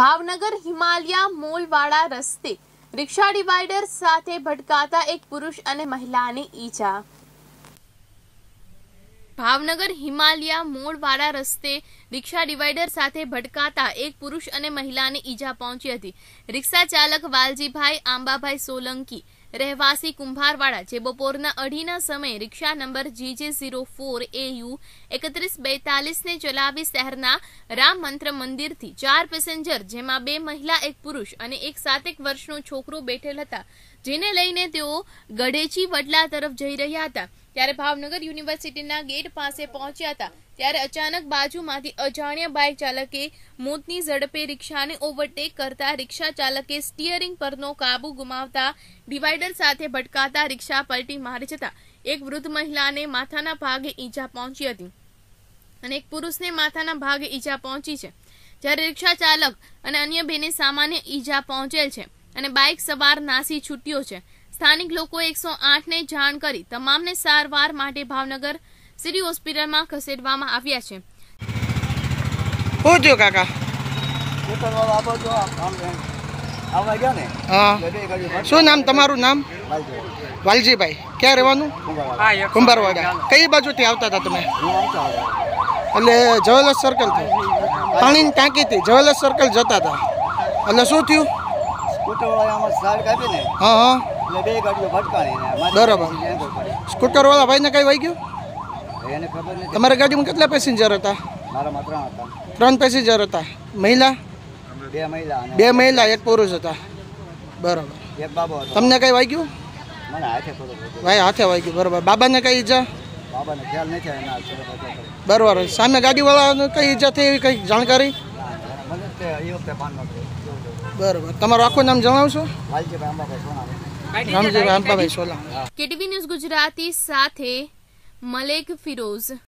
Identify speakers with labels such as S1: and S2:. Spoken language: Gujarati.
S1: ભાવનગર, હિમાલયા, મોલવાડા રસ્તે રિક્ષા ડિવાઈડર સાથે ભટકાતા એક પુરુષ અને મહિલાની ઈજા. ભાવનગર, હિમાલયા મોડવાડા રસ્તે રિક્ષા ડિવાઈડર સાથે ભટકાતા એક પુરુષ અને મહિલાને ઈજા પહોંચી હતી. રિક્ષા ચાલક વાલજીભાઈ આંબાભાઈ સોલંકી રહેવાસી કુંભારવાડા જે બપોરના અઢીના સમયે rickshaw number GJ zero four AU એકત્રીસ બેતાલીસને ચલાવી શહેરના રામ મંત્ર મંદિરથી ચાર પેસેન્જર, જેમાં બે મહિલા, એક પુરુષ અને એક સાતેક વર્ષનો છોકરો બેઠેલ હતા, જેને લઈને તેઓ ગઢેચી વડલા તરફ જઈ રહ્યા હતા. ત્યારે ભાવનગર યુનિવર્સિટીના ગેટ પાસે પહોંચ્યા હતા. ત્યારે અચાનક બાજુમાંથી અજાણ્યા બાઇક ચાલકે મોતની ઝડપે રિક્ષાને ઓવરટેક કરતા રિક્ષા ચાલકે સ્ટીયરિંગ પરનો કાબુ ગુમાવતા ડિવાઈડર સાથે ભટકાતા રિક્ષા પલટી મારી જતા એક વૃદ્ધ મહિલાને માથાના ભાગે ઈજા પહોંચી હતી અને એક પુરુષને માથાના ભાગે ઈજા પહોંચી છે. જ્યારે રિક્ષા ચાલક અને અન્ય બેને સામાન્ય ઈજા પહોંચેલ છે અને બાઇક સવાર નાસી છૂટ્યો છે. સ્થાનિક લોકોએ એકસો આઠને જાણ કરી તમામને સારવાર માટે ભાવનગર સિટી હોસ્પિટલમાં ખસેડવામાં આવ્યા છે.
S2: શું કાકા? નામ તમારું નામ? વાલજીભાઈ. ક્યાં રહેવાનું? કુંભારવાડા. કઈ બાજુથી આવતા હતા તમે?
S3: હું આવતો આવ્યો.
S2: એટલે જવેલસ સર્કલથી પાણીની ટાંકીથી જવેલસ સર્કલ જતા હતા. એટલે શું થયું? હા હા.
S3: એટલે બે ગાડીઓ ભટકાણી ને
S2: બરાબર.
S3: સ્કૂટર
S2: વાળા ભાઈને કઈ વાઈ ગયું?
S3: એને ખબર નથી.
S2: તમારી ગાડીમાં કેટલા પેસેન્જર હતા?
S3: મારામાં ત્રણ હતા.
S2: ત્રણ પેસેન્જર હતા. મહિલા?
S3: બે મહિલા
S2: બે મહિલા એક પુરુષ હતા. બરાબર.
S3: એક બાબો હતો.
S2: તમને કઈ વાગ્યું?
S3: મને હાથે
S2: ભાઈ હાથે વાગ્યું. બરાબર. બાબાને કઈ ઈજા?
S3: બાબાને ખ્યાલ નથી એના.
S2: બરાબર. સામે ગાડીવાળાને કઈ ઈજા થઈ એવી કઈ જાણકારી. બરાબર. તમારું આખું નામ જણાવશો?
S3: અંબાભાઈ સોનાણી
S2: સોલા.
S1: કેટીવી ન્યૂઝ ગુજરાતી સાથે મલેક ફિરોઝ.